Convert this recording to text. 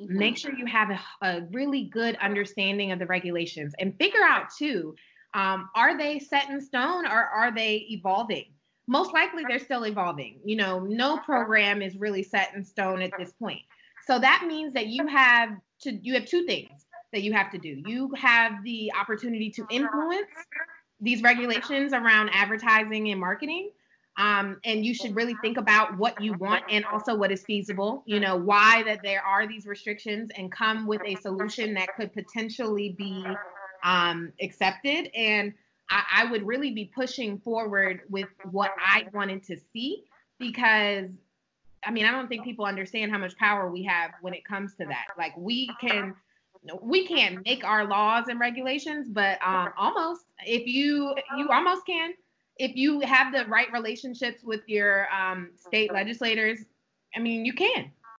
Mm-hmm. Make sure you have a, a, really good understanding of the regulations and figure out too um, are they set in stone or are they evolving? Most likely they're still evolving. You know, no program is really set in stone at this point. So that means that you have to you have two things that you have to do. You have the opportunity to influence these regulations around advertising and marketing. Um, and you should really think about what you want and also what is feasible you know why that there are these restrictions and come with a solution that could potentially be um, accepted. And I, I would really be pushing forward with what i wanted to see because i mean i don't think people understand how much power we have when it comes to that. Like we can we can't make our laws and regulations, but um, almost if you you almost can if you have the right relationships with your um, state legislators. I mean, you can.